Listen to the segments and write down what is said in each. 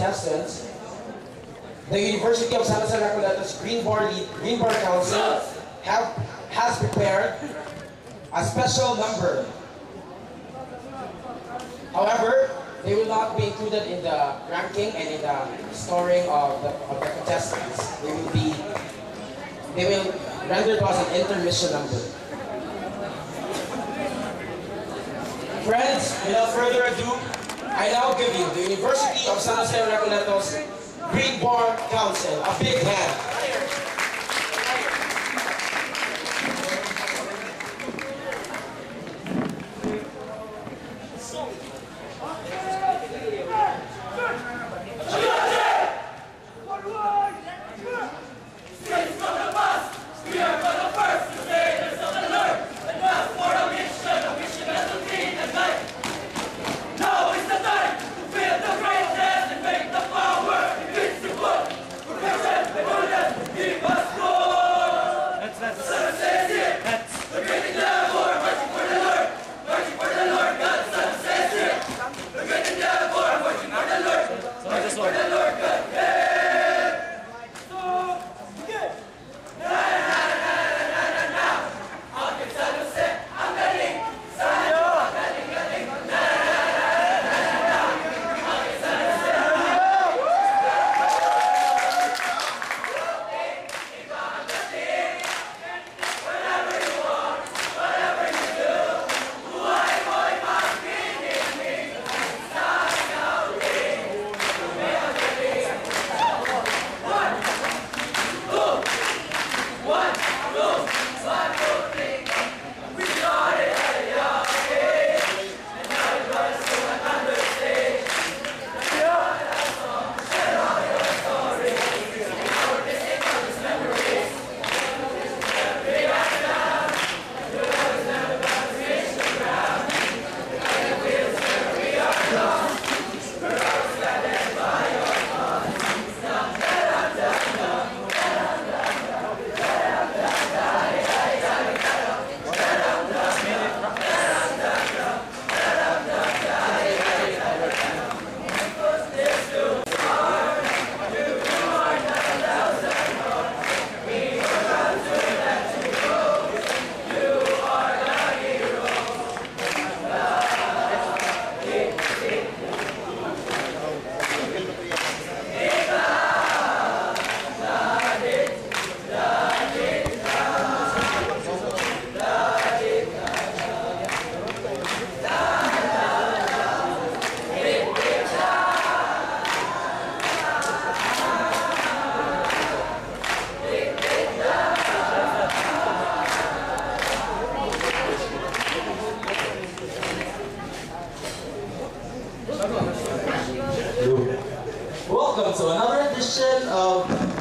contestants, the University of San Jose Recoletos Green Bar, Green Bar Council have, has prepared a special number. However, they will not be included in the ranking and in the scoring of the, of the contestants. They will be, they will render to us an intermission number. Friends, without further ado, I now give you the University of San Jose Recoletos Green Bar Council. A big hand.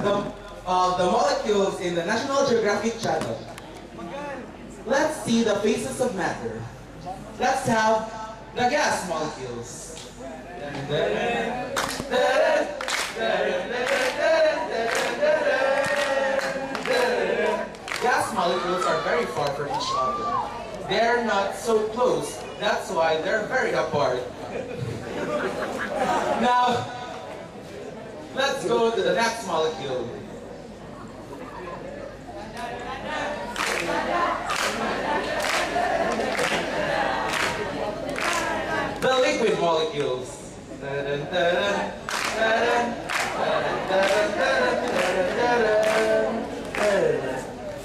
The, uh, of the molecules in the National Geographic Channel. Let's see the faces of matter. Let's have the gas molecules. Gas molecules are very far from each other. They're not so close. That's why they're very apart. Now, Let's go to the next molecule. The liquid molecules.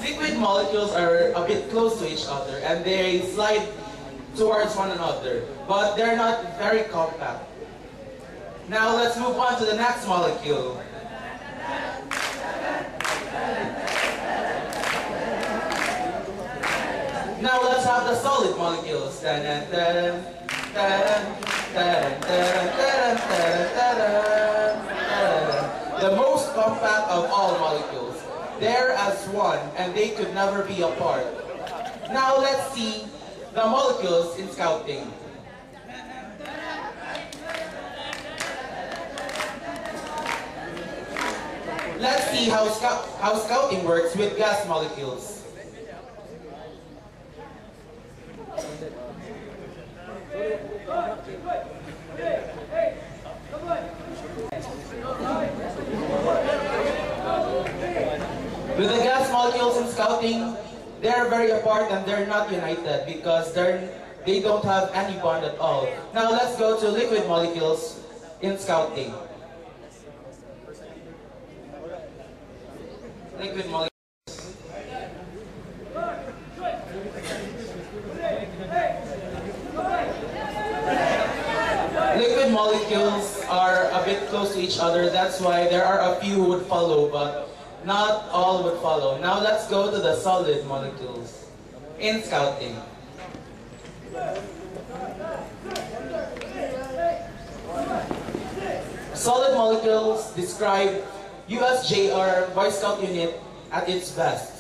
Liquid molecules are a bit close to each other and they slide towards one another, but they're not very compact. Now let's move on to the next molecule. Now let's have the solid molecules. The most compact of all molecules. They're as one and they could never be apart. Now let's see the molecules in scouting. Let's see how, scout, how scouting works with gas molecules. With the gas molecules in scouting, they're very apart and they're not united because they're, they don't have any bond at all. Now let's go to liquid molecules in scouting. Liquid molecules. Are a bit close to each other. That's why there are a few who would follow, but not all would follow. Now let's go to the solid molecules in scouting. Solid molecules describe USJR Boy Scout unit at its best.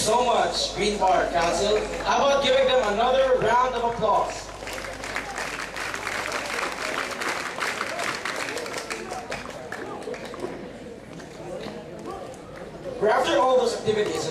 So much, Green Bar Council. How about giving them another round of applause? After all those activities,